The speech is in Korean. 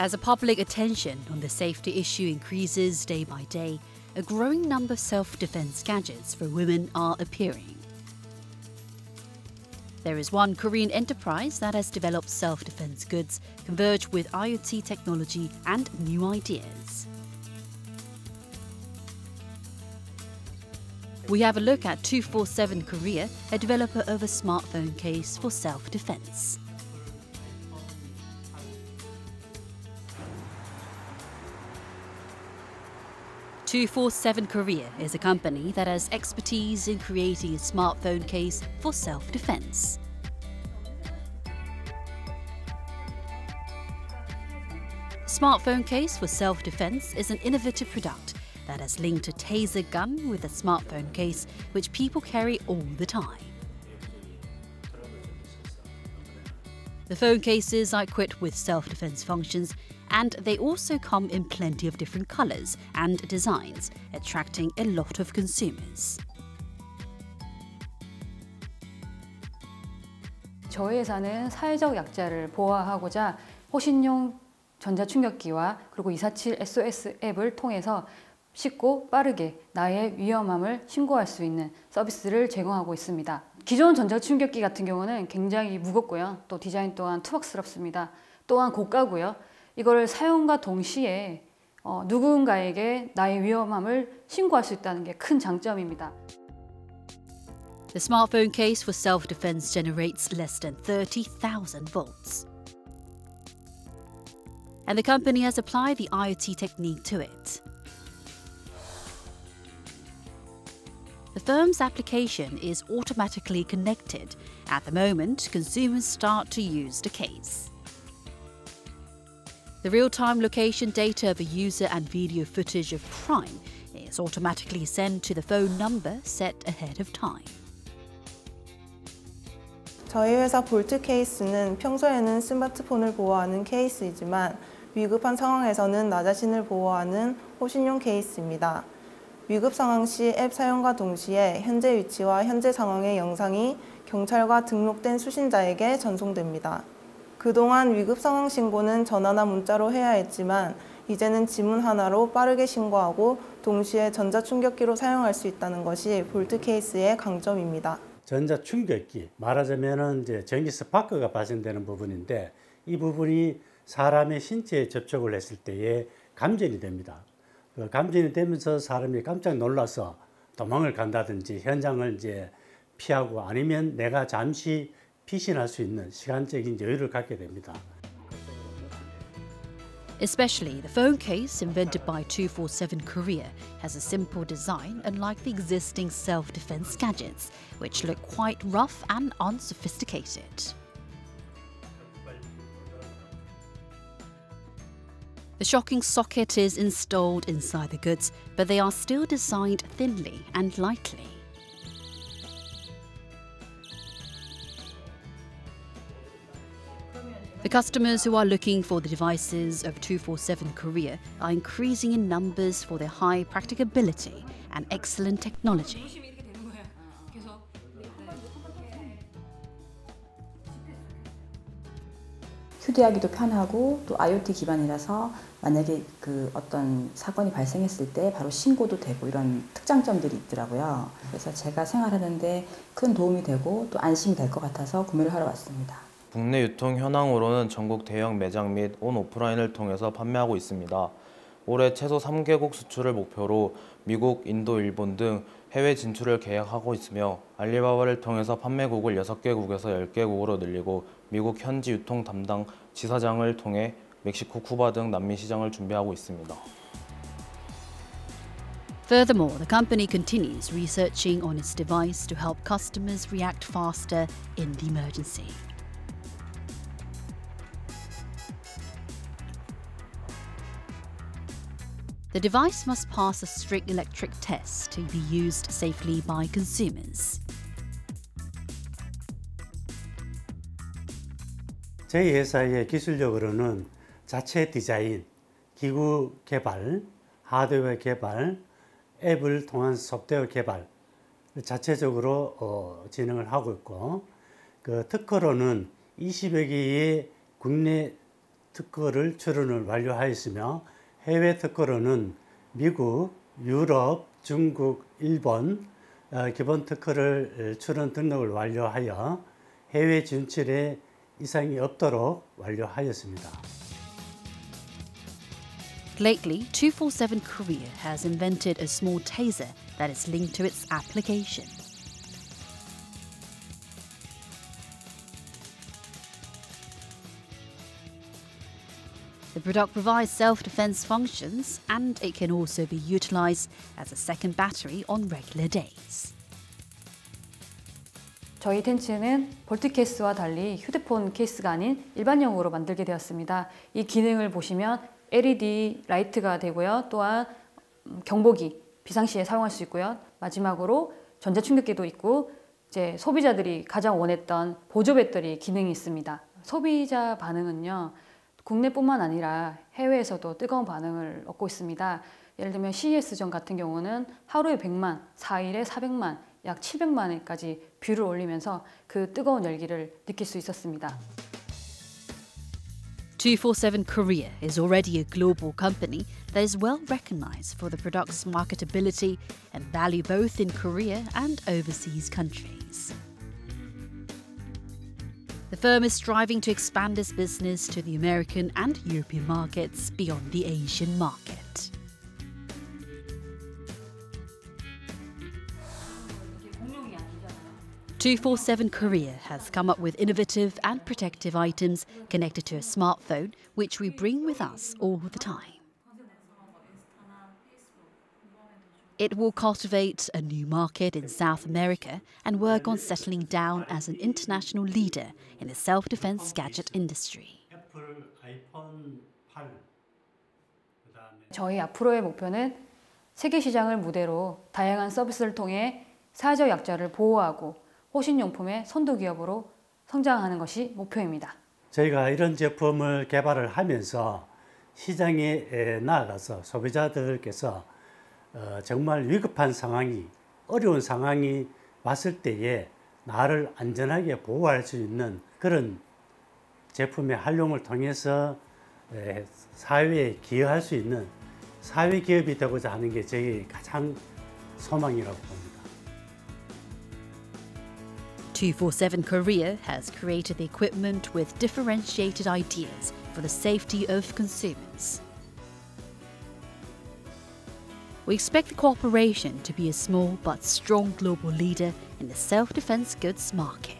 As the public attention on the safety issue increases day by day, a growing number of self defense gadgets for women are appearing. There is one Korean enterprise that has developed self defense goods converged with IoT technology and new ideas. We have a look at 247 Korea, a developer of a smartphone case for self defense. Two Four Seven Korea is a company that has expertise in creating a smartphone case for self-defense. Smartphone case for self-defense is an innovative product that has linked a taser gun with a smartphone case which people carry all the time. The phone cases are equipped with self-defense functions and they also come in plenty of different colors and designs, attracting a lot of consumers. 저희 회사는 사회적 약자를 보호하고자 호신용 전자충격기와 그리고 247 SOS 앱을 통해서 쉽고 빠르게 나의 위험함을 신고할 수 있는 서비스를 제공하고 있습니다. 기존 전자충격기 같은 경우는 굉장히 무겁고요. 또 디자인 또한 투박스럽습니다. 또한 고가고요. 이거를 사용과 동시에 어, 누군가에게 나의 위험함을 신고할 수 있다는 게 큰 장점입니다. The smartphone case for self-defense generates less than 30,000 volts. And the company has applied the IoT technique to it. The firm's application is automatically connected. At the moment, consumers start to use the case. The real-time location data of a user and video footage of crime is automatically sent to the phone number set ahead of time. 저희 회사 볼트 케이스는 평소에는 스마트폰을 보호하는 케이스이지만 위급한 상황에서는 나 자신을 보호하는 호신용 케이스입니다. 위급 상황 시 앱 사용과 동시에 현재 위치와 현재 상황의 영상이 경찰과 등록된 수신자에게 전송됩니다. 그동안 위급 상황 신고는 전화나 문자로 해야 했지만 이제는 지문 하나로 빠르게 신고하고 동시에 전자충격기로 사용할 수 있다는 것이 볼트 케이스의 강점입니다. 전자충격기 말하자면은 이제 전기 스파크가 발생되는 부분인데 이 부분이 사람의 신체에 접촉을 했을 때에 감전이 됩니다. 그 감전이 되면서 사람이 깜짝 놀라서 도망을 간다든지 현장을 이제 피하고 아니면 내가 잠시 피신할 수 있는 시간적인 여유를 갖게 됩니다. Especially the phone case invented by 247 Korea has a simple design unlike the existing self-defense gadgets, which look quite rough and unsophisticated. The shocking socket is installed inside the goods, but they are still designed thinly and lightly. The customers who are looking for the devices of 247 Korea are increasing in numbers for their high practicability and excellent technology. 휴대하기도 편하고 또 IoT 기반이라서 만약에 그 어떤 사건이 발생했을 때 바로 신고도 되고 이런 특장점들이 있더라고요. 그래서 제가 생활하는데 큰 도움이 되고 또 안심이 될 것 같아서 구매를 하러 왔습니다. 국내 유통 현황으로는 전국 대형 매장 및 온 오프라인을 통해서 판매하고 있습니다. 올해 최소 3개국 수출을 목표로 미국, 인도, 일본 등 해외 진출을 계획하고 있으며 알리바바를 통해서 판매국을 6개국에서 10개국으로 늘리고 미국 현지 유통 담당 지사장을 통해 멕시코, 쿠바 등 남미 시장을 준비하고 있습니다. Furthermore, the company continues researching on its device to help customers react faster in the emergency. The device must pass a strict electric test to be used safely by consumers. 저희 회사의 기술력으로는 자체 디자인, 기구 개발, 하드웨어 개발, 앱을 통한 소프트웨어 개발 자체적으로 어, 진행을 하고 있고 그 특허로는 20여 개의 국내 특허를 출원을 완료하였으며 해외 특허로는 미국, 유럽, 중국, 일본 어, 기본 특허를 출원 등록을 완료하여 해외 진출에 이상이 없도록 완료하였습니다. Lately, 247 Korea has invented a small taser that is linked to its application. The product provides self defense functions and it can also be utilized as a second battery on regular days. 저희 텐츠는 볼트 케이스와 달리 휴대폰 케이스가 아닌 일반형으로 만들게 되었습니다. 이 기능을 보시면 LED 라이트가 되고요. 또한 음, 경보기 비상시에 사용할 수 있고요. 마지막으로 전자충격기도 있고 이제 소비자들이 가장 원했던 보조 배터리 기능이 있습니다. 소비자 반응은요. 국내뿐만 아니라 해외에서도 뜨거운 반응을 얻고 있습니다. 예를 들면 CES전 같은 경우는 하루에 100만, 4일에 400만, 약 700만회까지 뷰를 올리면서 그 뜨거운 열기를 느낄 수 있었습니다. 247 Korea is already a global company that is well recognized for the product's marketability and value both in Korea and overseas countries. The firm is striving to expand its business to the American and European markets beyond the Asian market. 247 Korea has come up with innovative and protective items connected to a smartphone, which we bring with us all the time. It will cultivate a new market in South America and work on settling down as an international leader in the self defense gadget industry. 애플 아이폰 8 그다음에 저희 앞으로의 목표는 세계 시장을 무대로 다양한 서비스를 통해 사회적 약자를 보호하고 호신용품의 선도 기업으로 성장하는 것이 목표입니다. 저희가 이런 제품을 개발을 하면서 시장에 에, 나아가서 소비자들께서 어, 정말 위급한 상황이 어려운 상황이 왔을 때에 나를 안전하게 보호할 수 있는 그런 제품의 활용을 통해서 에, 사회에 기여할 수 있는 사회 기업이 되고자 하는 게 저희 가장 소망이라고 봅니다. 247 Korea has created the equipment with differentiated ideas for the safety of consumers. We expect the corporation to be a small but strong global leader in the self defense goods market.